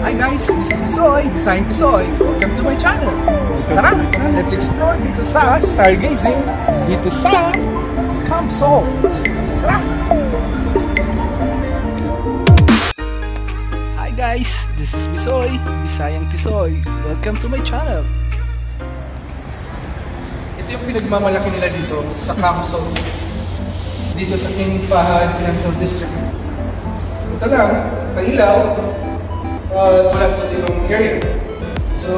Hi guys, this is Misoy, Design Tisoy. Welcome to my channel. Tara, let's explore dito sa Stargazing, dito sa Camp Salt. Tara! Hi guys, this is Misoy, Design Tisoy. Welcome to my channel. Ito yung pinagmamalaki nila dito sa Camp Salt. Dito sa King Fahad Financial District. Ito lang, pailaw, uh, wala po sa ibang. So,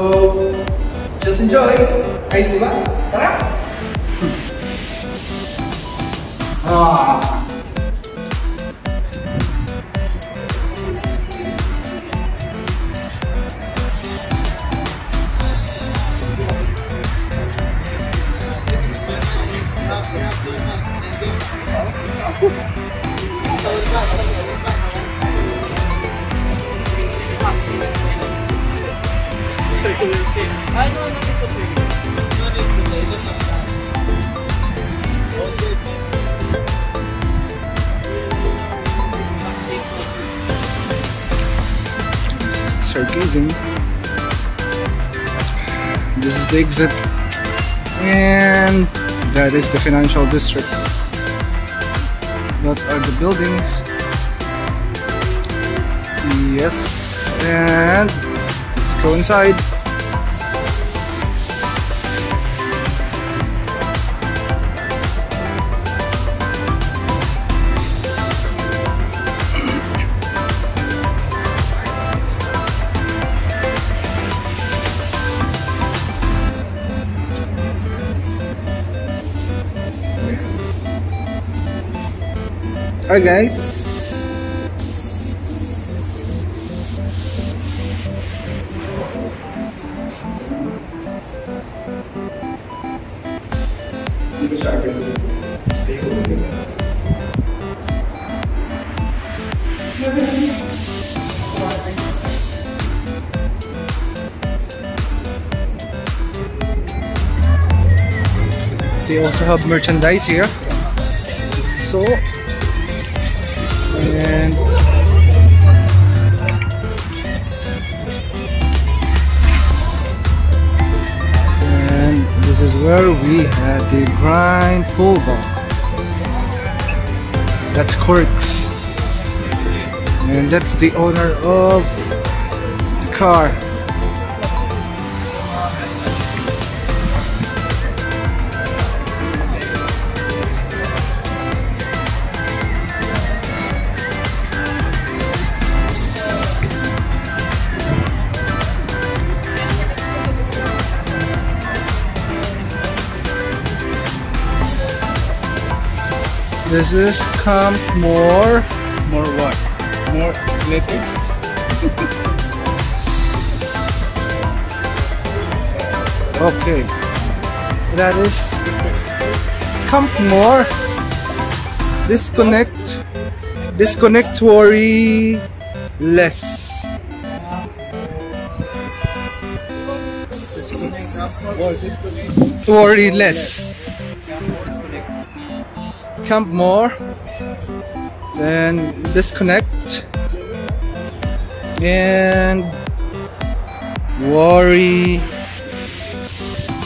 just enjoy. Guys, di ba? Tara! Ah! This is the exit. And that is the financial district. That are the buildings. Yes. And let's go inside. Alright guys. They also have merchandise here. So where we had the grind pull bar that's Corks and that's the owner of the car This is Camp More. More what? More letters? okay. That is come More. Disconnect. Disconnect worry less. Worry less. Camp more, then disconnect, and worry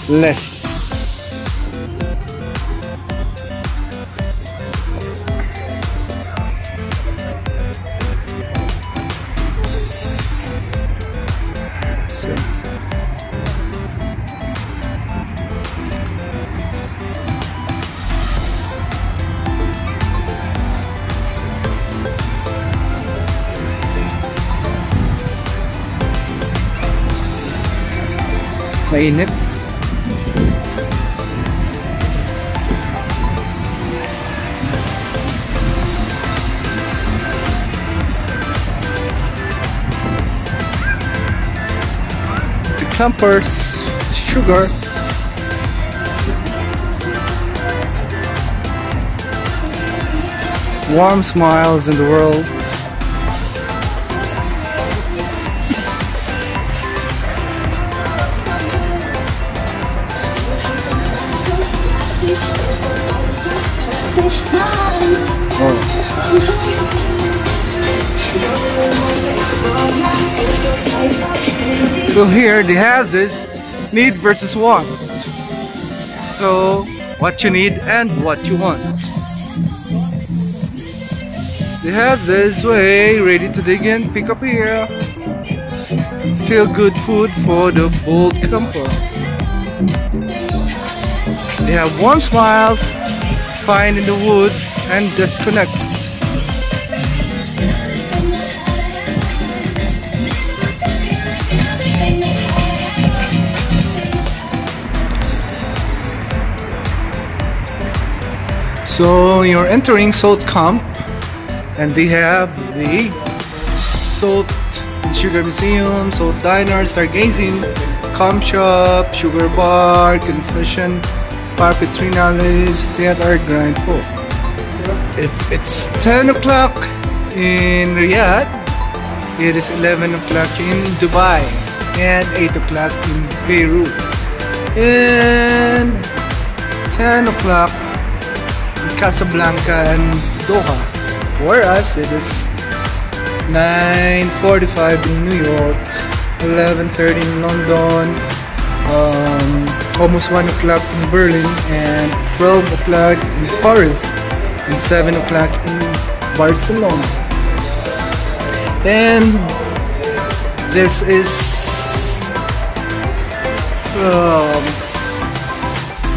less. The campers, sugar. Warm smiles in the world. So here they have this need versus want. So what you need and what you want. They have this way ready to dig in, pick up here. Feel good food for the bold camper. They have warm smiles, find in the woods and disconnect. So you're entering Salt Camp and they have the Salt Sugar Museum, Salt Diner, Stargazing, Camp Shop, Sugar Bar, Confession, Puppetry Knowledge, Theater, Grind Po. If it's 10 o'clock in Riyadh, it is 11 o'clock in Dubai and 8 o'clock in Beirut and 10 o'clock Casablanca and Doha. Whereas it is 9.45 in New York, 11.30 in London, um, almost 1 o'clock in Berlin, and 12 o'clock in Paris, and 7 o'clock in Barcelona. And this is um,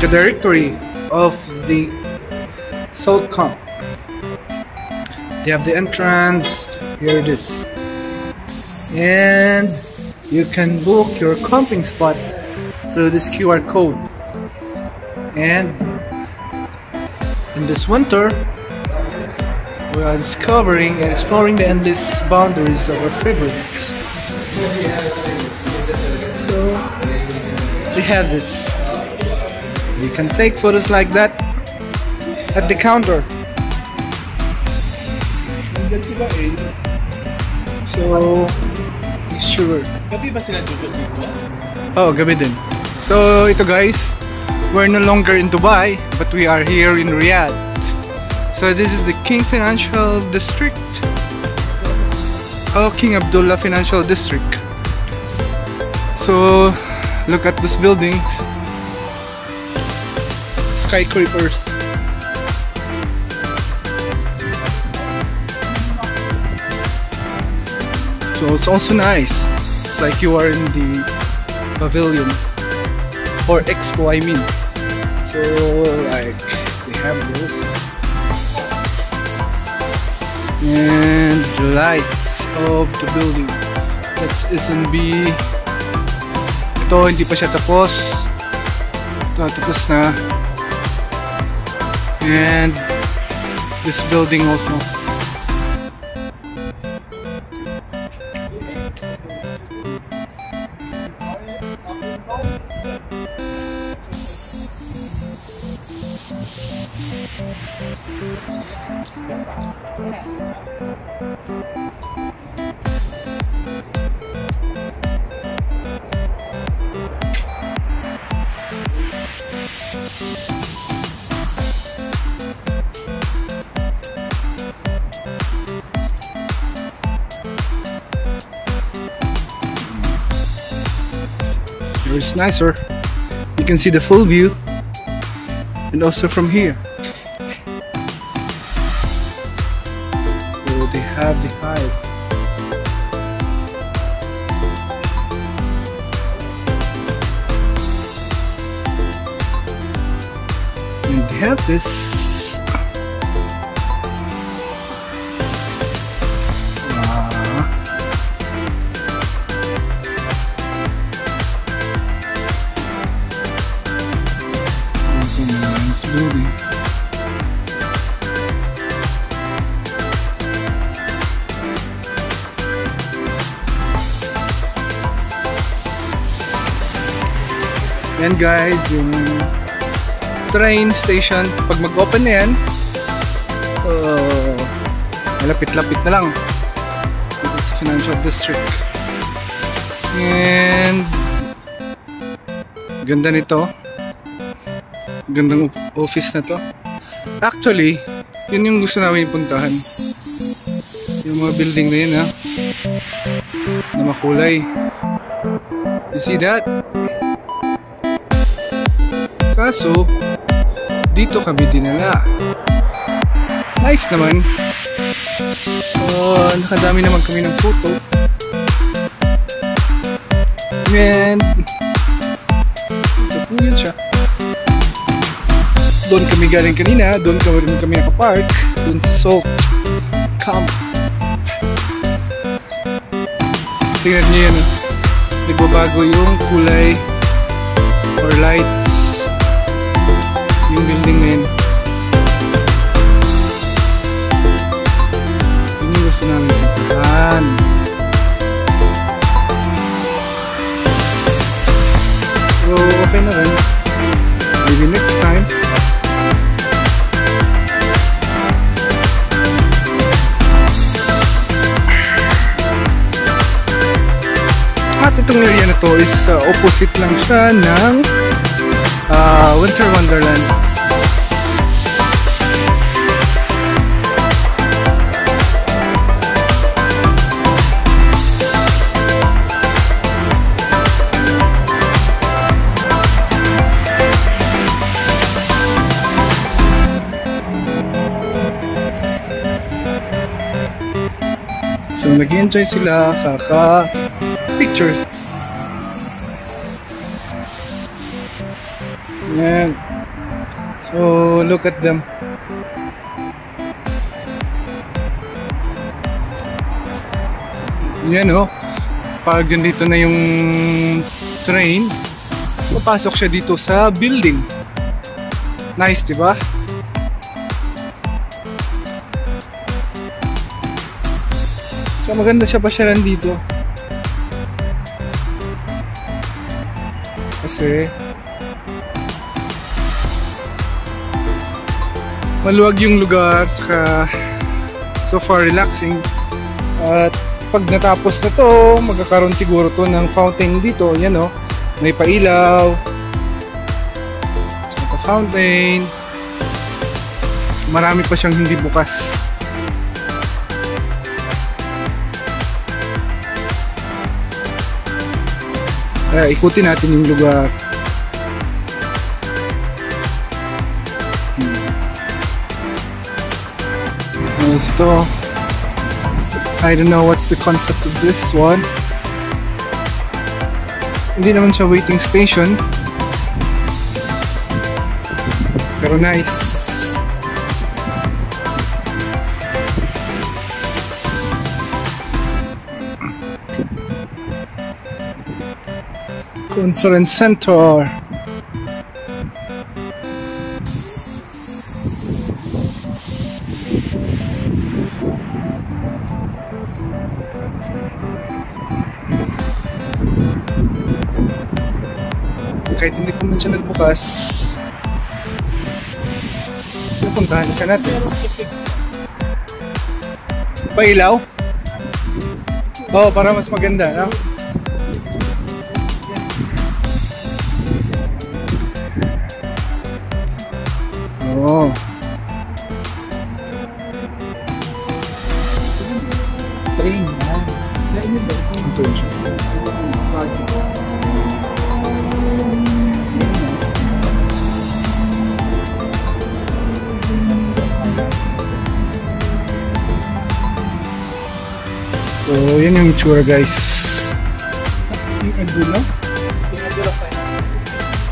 the directory of the Camp. They have the entrance, here it is. And you can book your camping spot through this QR code. And in this winter, we are discovering and exploring the endless boundaries of our favorites. So, they have this. You can take photos like that at the counter. So, sure. Gabi ba sila dito? Oh, gabi din. So, ito guys, we're no longer in Dubai, but we are here in Riyadh. So, this is the King Financial District. Oh, King Abdullah Financial District. So, look at this building. Skyscrapers. So it's also nice. It's like you are in the pavilion or expo I mean. So like they have those. And the lights of the building. That's SNB. Ito hindi pa siya tapos. Ito tapos na. And this building also. Nicer. You can see the full view and also from here. So they have the hive. And they have this. Yan guys, yung train station, pag mag-open na yan, uh, malapit-lapit na lang. This is financial district. And ganda nito. Gandang office na to. Actually, yun yung gusto namin puntahan. Yung mga building na yun ha. na makulay. You see that? Kaso, dito kami dinala. Nice naman. Oh, nakadami naman kami ng photo. And, ito po yun siya. Doon kami galing kanina, doon kami rin kami nakapark, doon sa Salt Camp. Tingnan niyo oh. nagbabago yung kulay or lights yung building na yun. Yun yung gusto namin puntahan. So, okay na rin. Maybe next time. At itong area na to is uh, opposite lang siya ng uh, Winter Wonderland. So nag-enjoy sila kaka pictures. Yan. So look at them. Yan oh. Pag dito na yung train, papasok siya dito sa building. Nice, di ba? So maganda siya pasyalan dito. Kasi maluwag yung lugar saka so far relaxing. At pag natapos na to magkakaroon siguro to ng fountain dito yan o. May pailaw so, fountain marami pa siyang hindi bukas kaya ikutin natin yung lugar Nice to. I don't know what's the concept of this one. Hindi naman siya waiting station. Pero nice. Conference Center. kahit hindi pa man siya nagbukas napuntahan siya natin pailaw oo oh, para mas maganda no? Oo Train na. ito yun siya So, yun yung itsura guys. Yung Agulo?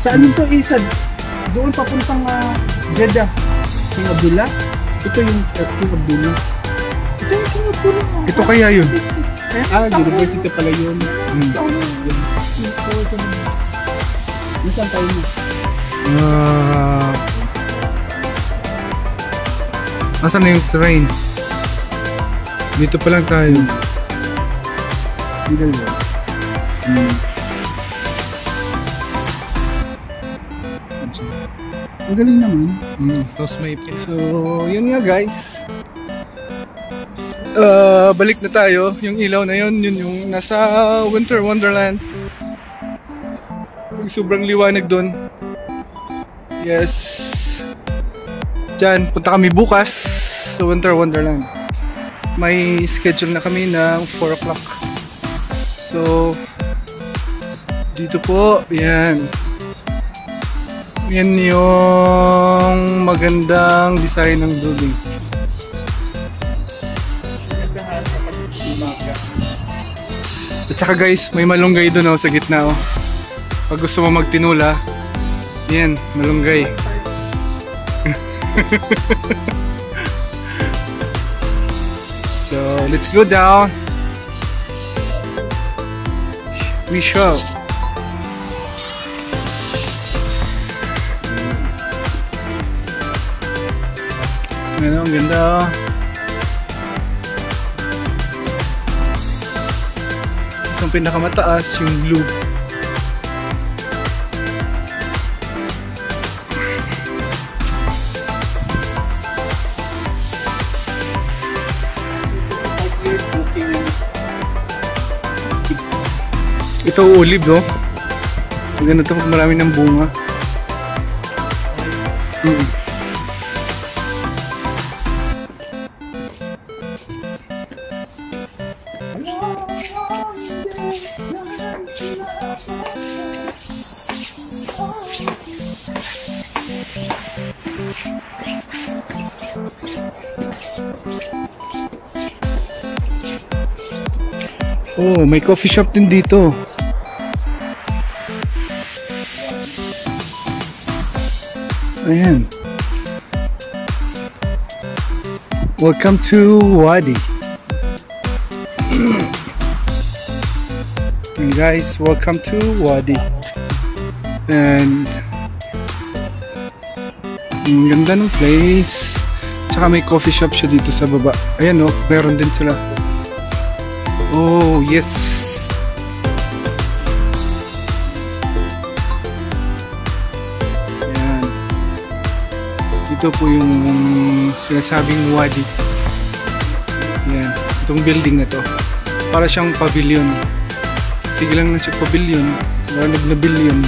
Saan ito isa? Doon papuntang uh, Jeddah. King Abdullah? Ito yung uh, King Abdullah. Ito yung King Abdullah. Ito kaya yun. Ah, university pala yun. Hmm. Nasaan tayo mo? Ah. Asan na yung train? Dito pa lang tayo. Middle road. Hmm. Ang galing naman. Mm, tapos may So, yun nga guys. Uh, balik na tayo. Yung ilaw na yun, yun yung nasa Winter Wonderland. Sobrang liwanag doon. Yes. Diyan, punta kami bukas sa Winter Wonderland. May schedule na kami ng 4 o'clock. So, dito po, yan. Yan yung magandang design ng building. At saka guys, may malunggay doon oh, sa gitna oh. Pag gusto mo magtinula, yan, malunggay. so, let's go down. We shall. Ang ganda oh. Tapos ang pinakamataas, yung blue. Ito olive, no? Ang ganda ito pag marami ng bunga. Mm. Oh, may coffee shop din dito. Ayan. Welcome to Wadi. and guys, welcome to Wadi. And ang ganda ng place. Tsaka may coffee shop siya dito sa baba. Ayan oh, meron din sila. Oh, yes. Ayan. Ito po yung sinasabing wadi. Ayan. Itong building na to. Para siyang pavilion. Sige lang na siya pavilion. Maraming na billion.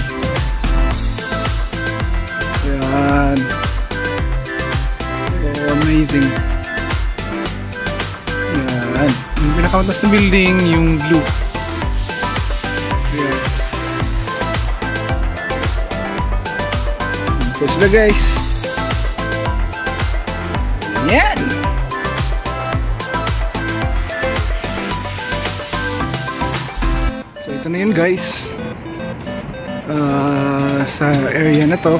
Ayan. Oh, amazing. Yan. Yung pinakamataas na building, yung blue. Yes. Ito sila guys. Yan. So ito na yun guys. Ah, sa area na to.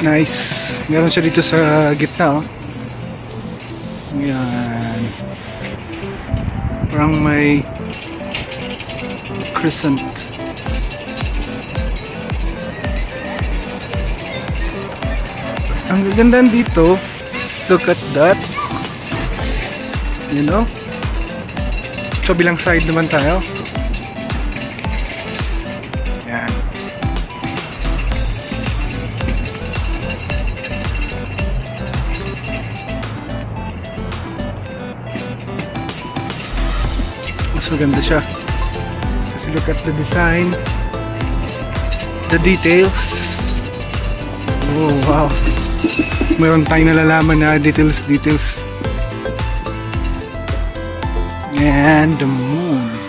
Nice. Meron siya dito sa gitna oh. Yan. Parang may crescent. Ang gaganda dito. Look at that. You know? Kabilang side naman tayo. Maganda siya. Kasi look at the design the details oh wow. Mayroon tayong nalalaman na details details. And the moon. Yes.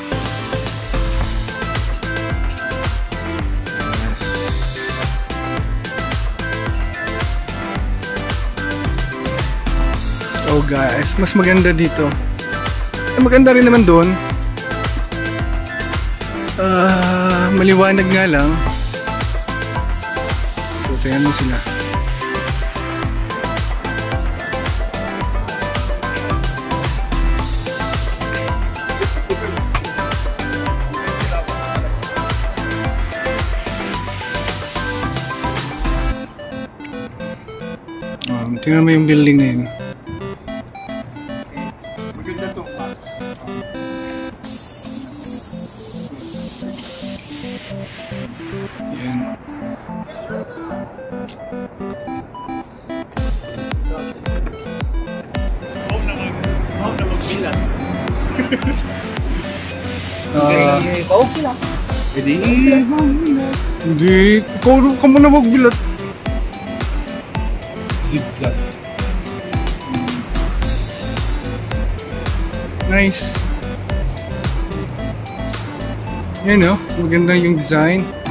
Oh guys mas maganda dito. Eh, maganda rin naman doon Ah, maliwanag nga lang. So, tingnan mo sila. Um, tingnan mo yung building na yun. Huwag na mag... Huwag na magbilang. Ah, Pwede. hindi. Ikaw ka muna magbilat. Zigzag. Nice. Yan o, maganda yung design.